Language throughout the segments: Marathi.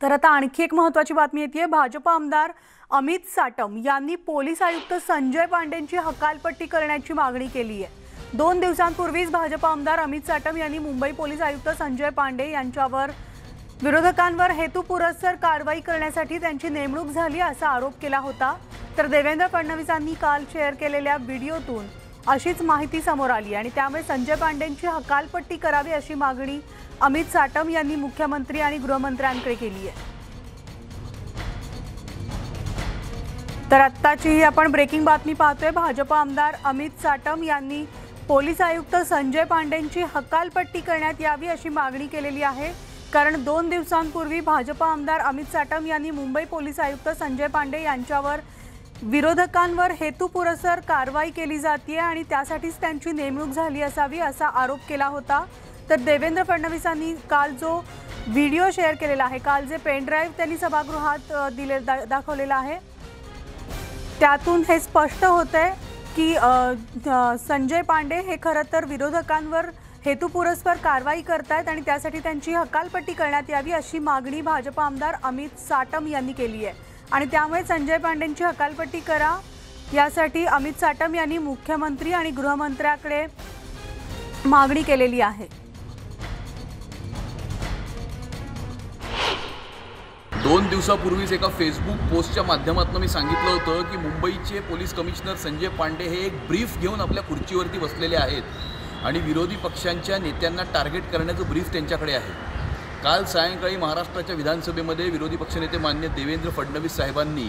तर आता आणखी एक महत्वाची बातमी येते. भाजप आमदार अमित साटम यांनी पोलीस आयुक्त संजय पांडेंची हकालपट्टी करण्याची मागणी केली आहे. दोन दिवसांपूर्वीच भाजप आमदार अमित साटम यांनी मुंबई पोलीस आयुक्त संजय पांडे यांच्यावर विरोधकांवर हेतुपुरस्सर कारवाई करण्यासाठी त्यांची नेमणूक झाली असा आरोप केला होता. तर देवेंद्र फडणवीसांनी काल शेअर केलेल्या व्हिडिओतून अशीच माहिती समोर आली आणि त्यामुळे संजय पांडेंची हकालपट्टी करावी अशी मागणी अमित साटम यांनी मुख्यमंत्री आणि गृहमंत्र्यांकडे केली आहे. तर आत्ताची ही आपण ब्रेकिंग बातमी पाहतोय. भाजप आमदार अमित साटम यांनी पोलीस आयुक्त संजय पांडेंची हकालपट्टी करण्यात यावी अशी मागणी केलेली आहे. कारण दोन दिवसांपूर्वी भाजप आमदार अमित साटम यांनी मुंबई पोलीस आयुक्त संजय पांडे यांच्यावर विरोधकांवर हेतुपुरस्सर कारवाई केली जाते आणि त्यासाठीच त्यांची नेमणूक झाली असावी असा आरोप केला होता. तर देवेंद्र फडणवीसांनी काल जो व्हिडिओ शेअर केलेला आहे काल जे पेन ड्राईव्ह त्यांनी सभागृहात दिले दा, दाखवलेला आहे त्यातून हे स्पष्ट होतंय की संजय पांडे हे खरं तर विरोधकांवर हेतुपुरस्पर कारवाई करतायत आणि त्यासाठी त्यांची हकालपट्टी करण्यात यावी अशी मागणी भाजप आमदार अमित साटम यांनी केली आहे. आणि त्यामुळे संजय पांडेंची हकालपट्टी करा. यासाठी अमित साटम यांनी मुख्यमंत्री आणि गृहमंत्र्याकडे मागणी केलेली आहे. दोन दिवसापूर्वीच एका फेसबुक पोस्टच्या माध्यमातून मी सांगितलं होतं की मुंबईचे पोलीस कमिशनर संजय पांडे हे एक ब्रीफ घेऊन आपल्या खुर्चीवरती बसलेले आहेत. आणि विरोधी पक्षांच्या नेत्यांना टार्गेट करण्याचं ब्रीफ त्यांच्याकडे आहे. काल सायंकाळी महाराष्ट्राच्या विधानसभेमध्ये विरोधी पक्षनेते मान्य देवेंद्र फडणवीस साहेबांनी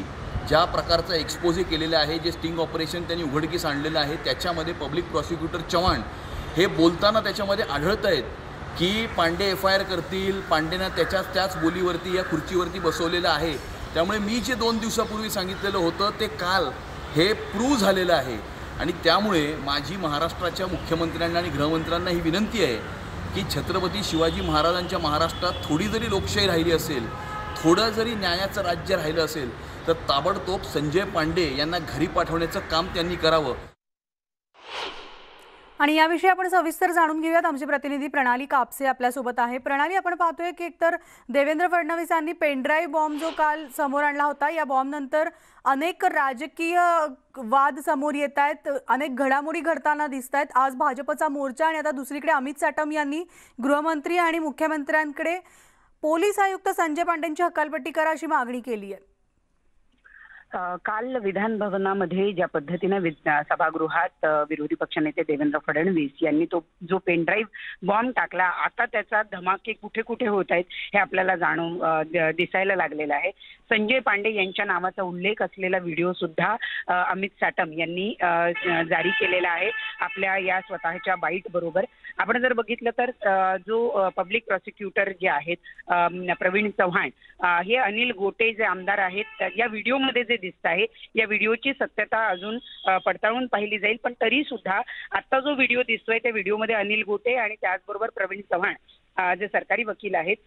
ज्या प्रकारचा एक्सपोजे केलेला आहे जे स्टिंग ऑपरेशन त्यांनी उघडकीस आणलेलं आहे त्याच्यामध्ये पब्लिक प्रॉसिक्युटर चव्हाण हे बोलताना त्याच्यामध्ये आढळत आहेत की पांडे एफ आय आर करतील पांडेंना त्याच्याच त्याच बोलीवरती या खुर्चीवरती बसवलेलं आहे. त्यामुळे मी जे दोन दिवसापूर्वी सांगितलेलं होतं ते काल हे प्रूव्ह झालेलं आहे. आणि त्यामुळे माझी महाराष्ट्राच्या मुख्यमंत्र्यांना आणि गृहमंत्र्यांना ही विनंती आहे की छत्रपती शिवाजी महाराजांच्या महाराष्ट्रात थोडी जरी लोकशाही राहिली असेल थोडं जरी न्यायाचं राज्य राहिलं असेल तर ताबडतोब संजय पांडे यांना घरी पाठवण्याचं काम त्यांनी करावं. आणि याविषयी आपण सविस्तर जाणून घेऊयात. आमची प्रतिनिधी प्रणाली कापसे आपल्यासोबत आहे. प्रणाली आपण पाहतोय की एकतर देवेंद्र फडणवीस यांनी पेनड्राईव्ह बॉम्ब जो काल समोर आणला होता या बॉम्बनंतर अनेक राजकीय वाद समोर येत आहेत. अनेक घडामोडी घडताना दिसत आहेत. आज भाजपचा मोर्चा आणि आता दुसरीकडे अमित साटम यांनी गृहमंत्री आणि मुख्यमंत्र्यांकडे पोलीस आयुक्त संजय पांडेंची हकालपट्टी करा अशी मागणी केली आहे. काल विधान भवनामध्ये ज्या पद्धतीनं सभागृहात विरोधी पक्षनेते देवेंद्र फडणवीस यांनी तो जो पेनड्राईव्ह बॉम्ब टाकला आता त्याचा धमाके कुठे कुठे होत आहेत हे आपल्याला जाणून दिसायला लागलेलं आहे. संजय पांडे यांच्या नावाचा उल्लेख असलेला व्हिडिओ सुद्धा अमित साटम यांनी जारी केलेला आहे आपल्या या स्वतःच्या बाईट बरोबर. आपण जर बघितलं तर जो पब्लिक प्रॉसिक्युटर जे आहेत प्रवीण चव्हाण हे अनिल गोटे जे आमदार आहेत या व्हिडिओमध्ये जे दिसत आहे. या व्हिडिओची सत्यता अजून पडताळून पाहिली जाईल. पण तरी सुद्धा आता जो व्हिडिओ दिसतोय त्या व्हिडिओमध्ये अनिल गोटे आणि त्याचबरोबर प्रवीण चव्हाण जे सरकारी वकील आहेत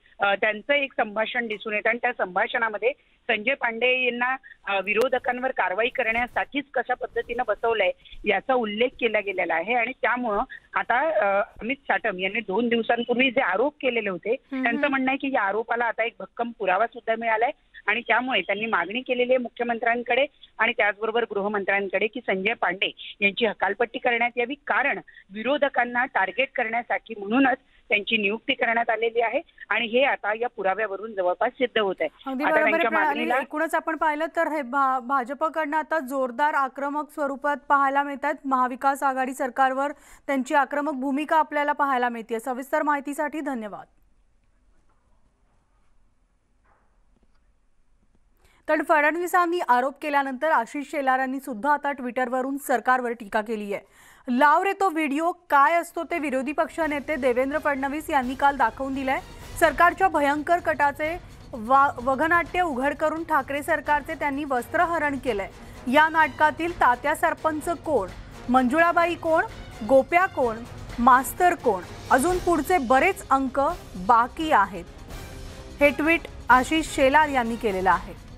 त्यांचं एक संभाषण दिसून येतं. आणि त्या संभाषणामध्ये संजय पांडे यांना विरोधकांवर कारवाई करण्यासाठीच कशा पद्धतीनं बसवलंय याचा उल्लेख केला गेलेला आहे. आणि त्यामुळं आता अमित साटम यांनी दोन दिवसांपूर्वी जे आरोप केलेले होते त्यांचं म्हणणं आहे की या आरोपाला आता एक भक्कम पुरावा सुद्धा मिळालाय. आणि त्यामुळे त्यांनी मागणी केलेली आहे मुख्यमंत्र्यांकडे आणि त्याचबरोबर गृहमंत्र्यांकडे की संजय पांडे यांची हकालपट्टी करण्यात यावी. कारण विरोधकांना टार्गेट करण्यासाठी म्हणूनच त्यांची नियुक्ती करण्यात आलेली आहे आणि हे आता या पुराव्यावरून जवळपास सिद्ध होत आहे. एकूणच आपण पाहिलं तर हे भाजपकडनं आता जोरदार आक्रमक स्वरूपात पाहायला मिळतात. महाविकास आघाडी सरकारवर त्यांची आक्रमक भूमिका आपल्याला पाहायला मिळते सविस्तर माहितीसाठी धन्यवाद. कारण फडणवीसांनी आरोप केल्यानंतर आशिष शेलारांनी सुद्धा आता ट्विटरवरून सरकारवर टीका केली आहे. लाव रे तो व्हिडिओ काय असतो ते विरोधी पक्षनेते देवेंद्र फडणवीस यांनी काल दाखवून दिलाय. सरकारच्या भयंकर कटाचे वा वघनाट्य उघड करून ठाकरे सरकारचे त्यांनी वस्त्रहरण केलंय. या नाटकातील तात्या सरपंच कोण? मंजुळाबाई कोण? गोप्या कोण? मास्तर कोण? अजून पुढचे बरेच अंक बाकी आहेत. हे ट्विट आशिष शेलार यांनी केलेलं आहे.